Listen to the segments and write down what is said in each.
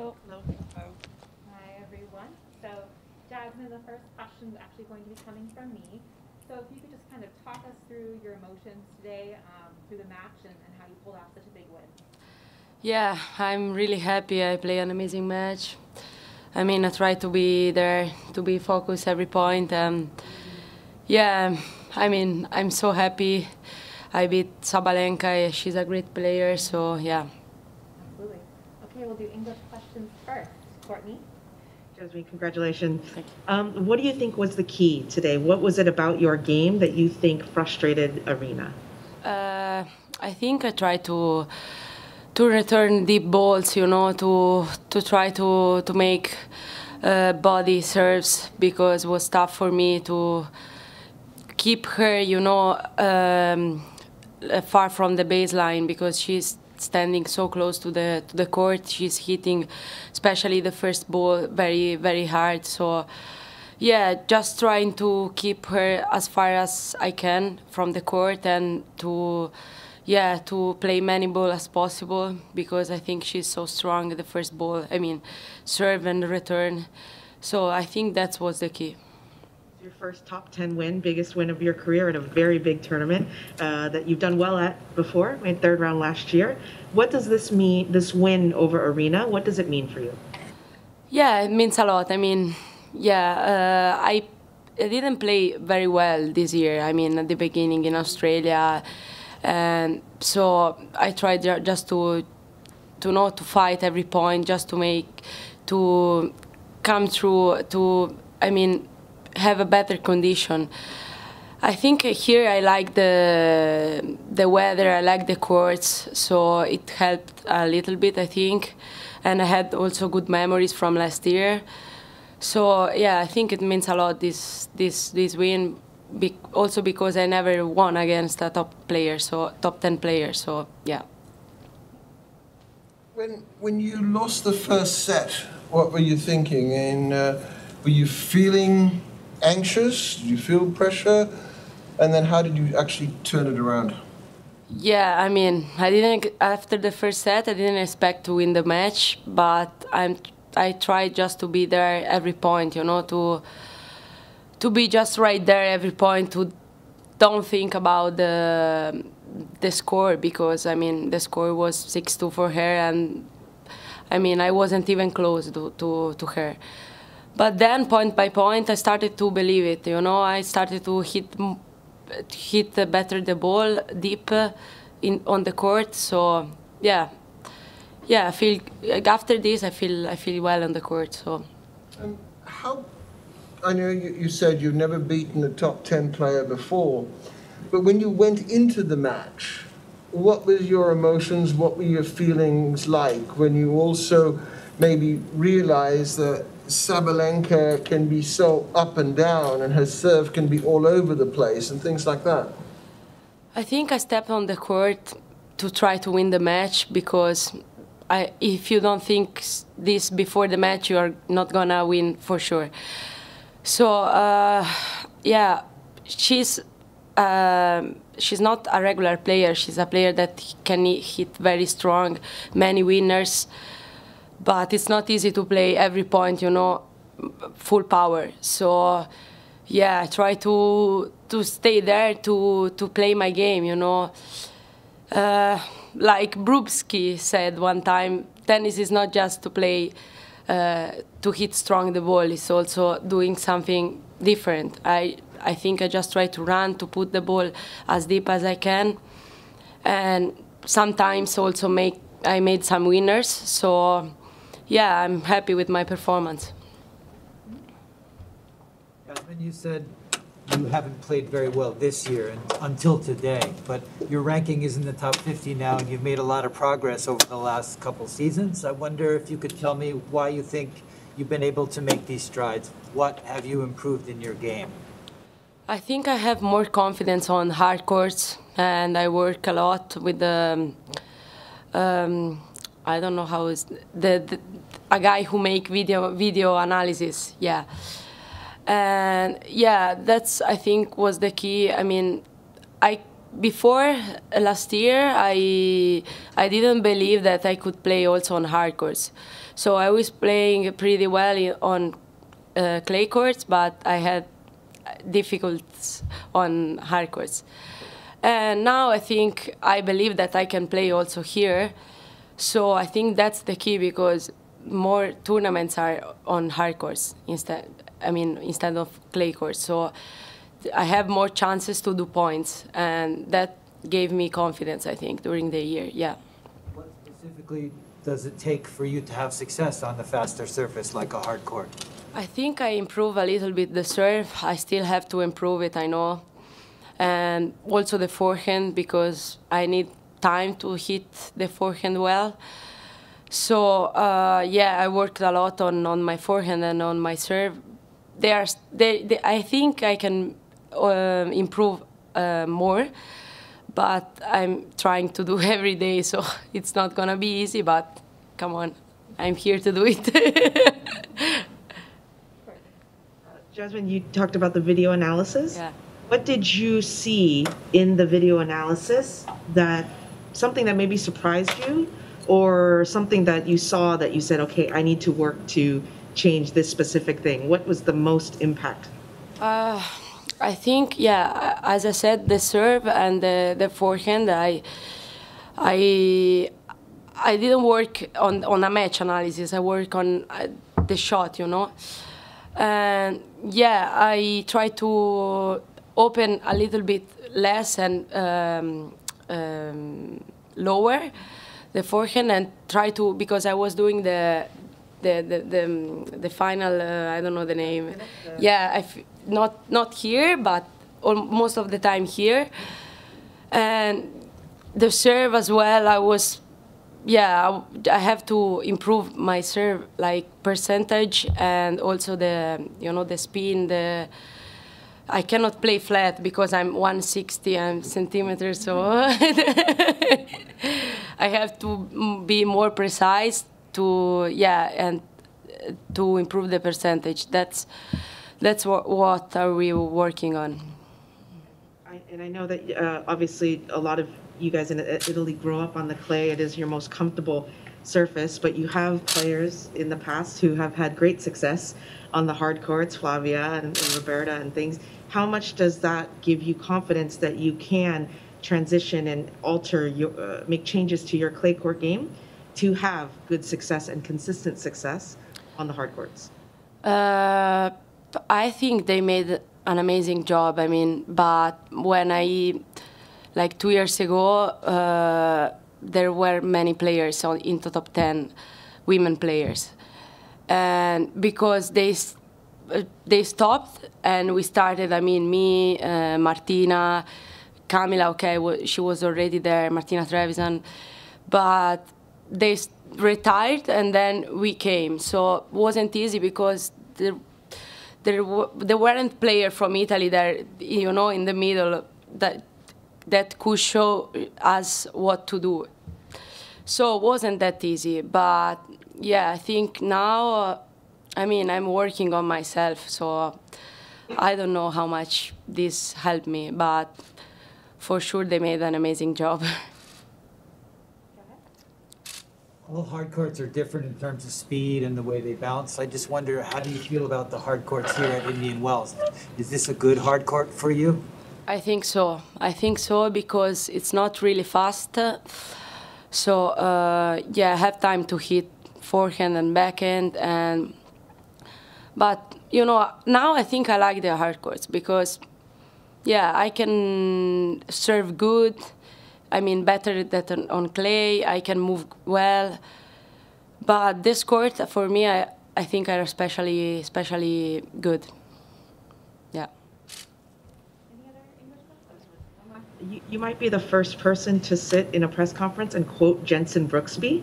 Hello. Hello. Hi, everyone. So, Jasmine, the first question is actually going to be coming from me. So, if you could just kind of talk us through your emotions today um, through the match and, and how you pulled off such a big win. Yeah, I'm really happy. I play an amazing match. I mean, I try to be there, to be focused every point. Um, yeah, I mean, I'm so happy. I beat Sabalenka. She's a great player. So yeah. Absolutely. Okay, we'll do English questions first. Courtney. Jasmine, congratulations. Um, what do you think was the key today? What was it about your game that you think frustrated Aryna? Uh, I think I tried to to return deep balls, you know, to to try to to make uh, body serves because it was tough for me to keep her, you know, um, far from the baseline because she's standing so close to the to the court. She's hitting, especially the first ball, very very hard. So. Yeah, just trying to keep her as far as I can from the court and to yeah, to play many ball as possible because I think she's so strong at the first ball. I mean, serve and return. So I think that was the key. Your first top 10 win, biggest win of your career in a very big tournament uh, that you've done well at before, in third round last year. What does this mean, this win over Aryna, what does it mean for you? Yeah, it means a lot. I mean, yeah, uh, I, I didn't play very well this year. I mean, at the beginning in Australia, and so I tried just to to know to fight every point, just to make to come through to. I mean, have a better condition. I think here I like the the weather, I like the courts, so it helped a little bit, I think, and I had also good memories from last year. So yeah, I think it means a lot this this this win, be, also because I never won against a top player, so top ten player. So yeah. When when you lost the first set, what were you thinking? And uh, were you feeling anxious? Did you feel pressure? And then how did you actually turn it around? Yeah, I mean, I didn't after the first set. I didn't expect to win the match, but I'm I tried just to be there every point, you know, to to be just right there every point. To don't think about the the score because I mean the score was six two for her, and I mean I wasn't even close to to, to her. But then, point by point, I started to believe it. You know, I started to hit hit better the ball deep in on the court. So yeah, yeah, I feel after this, I feel I feel well on the court. So. Um, how? I know you, you said you've never beaten a top ten player before, but when you went into the match, what was your emotions? What were your feelings like when you also maybe realized that Sabalenka can be so up and down, and her serve can be all over the place, and things like that? I think I stepped on the court to try to win the match because I, if you don't think this before the match, you are not gonna win for sure. So uh, yeah, she's uh, she's not a regular player. She's a player that can hit very strong, many winners. But it's not easy to play every point, you know, full power. So yeah, I try to to stay there to to play my game, you know. Uh, like Brooksby said one time, tennis is not just to play, uh, to hit strong the ball. It's also doing something different. I I think I just try to run to put the ball as deep as I can, and sometimes also make I made some winners. So yeah, I'm happy with my performance. Jasmine, you said you haven't played very well this year and until today, but your ranking is in the top 50 now, and you've made a lot of progress over the last couple seasons. I wonder if you could tell me why you think you've been able to make these strides. What have you improved in your game? I think I have more confidence on hard courts, and I work a lot with the. Um, I don't know how is the, the a guy who make video video analysis. Yeah and yeah that's i think was the key i mean i before uh, last year, I I didn't believe that I could play also on hard courts. So I was playing pretty well on uh, clay courts, but I had difficulties on hard courts. And now I think I believe that I can play also here. So I think that's the key because more tournaments are on hard courts instead. I mean, instead of clay courts. So I have more chances to do points, and that gave me confidence. I think during the year. Yeah. What specifically does it take for you to have success on the faster surface like a hard court? I think I improve a little bit the serve. I still have to improve it, I know. And also the forehand because I need time to hit the forehand well. So uh, yeah, I worked a lot on, on my forehand and on my serve. They are, they, they, I think I can uh, improve uh, more, but I'm trying to do every day, so it's not gonna be easy. But come on, I'm here to do it. Jasmine, you talked about the video analysis. yeah. What did you see in the video analysis that something that maybe surprised you or something that you saw that you said, okay, I need to work to change this specific thing? What was the most impact? Uh, I think, yeah, as I said, the serve and the, the forehand, I, I, I didn't work on, on a match analysis. I work on uh, the shot, you know. And yeah, I try to open a little bit less and um, um, lower the forehand and try to because I was doing the the the the, the final uh, I don't know the name. Yeah, I f- not not here, but most of the time here, and the serve as well. I was yeah I, I have to improve my serve like percentage and also the you know the spin the. I cannot play flat because I'm 160 and centimeters, so I have to be more precise to yeah and uh, to improve the percentage. That's that's what what are we working on. I, and I know that uh, obviously a lot of you guys in Italy grow up on the clay. It is your most comfortable surface, but you have players in the past who have had great success on the hard courts, Flavia and, and Roberta and things. How much does that give you confidence that you can transition and alter your, uh, make changes to your clay court game to have good success and consistent success on the hard courts? Uh, I think they made an amazing job. I mean, but when I, like two years ago, uh, there were many players on, into top 10, women players. And because they, they stopped and we started, I mean, me, uh, Martina, Camila, okay, she was already there, Martina Trevisan, but they retired and then we came. So it wasn't easy because there, there, there weren't players from Italy there, you know, in the middle that that could show us what to do. So it wasn't that easy, but yeah, I think now, uh, I mean, I'm working on myself, so I don't know how much this helped me, but for sure they made an amazing job. All hard courts are different in terms of speed and the way they bounce. I just wonder, how do you feel about the hard courts here at Indian Wells? Is this a good hard court for you? I think so. I think so because it's not really fast. So uh, yeah, I have time to hit forehand and backhand, and but you know now I think I like the hard courts because yeah I can serve good. I mean better than on- clay. I can move well, but this court for me I, I think are especially especially good. Yeah. Any other English questions? One more. You, you might be the first person to sit in a press conference and quote Jenson Brooksby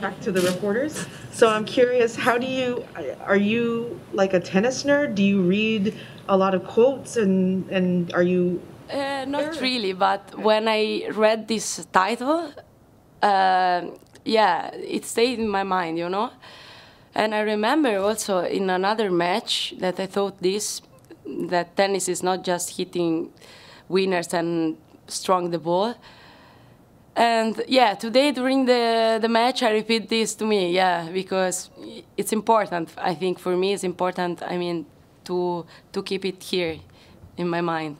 back to the reporters. So I'm curious, how do you, are you like a tennis nerd? Do you read a lot of quotes and, and are you, Uh, not really, but when I read this title, uh, yeah, it stayed in my mind, you know. And I remember also in another match that I thought this that tennis is not just hitting winners and strong the ball. And yeah, today during the, the match, I repeat this to me, yeah, because it's important. I think for me, it's important. I mean, to to keep it here in my mind.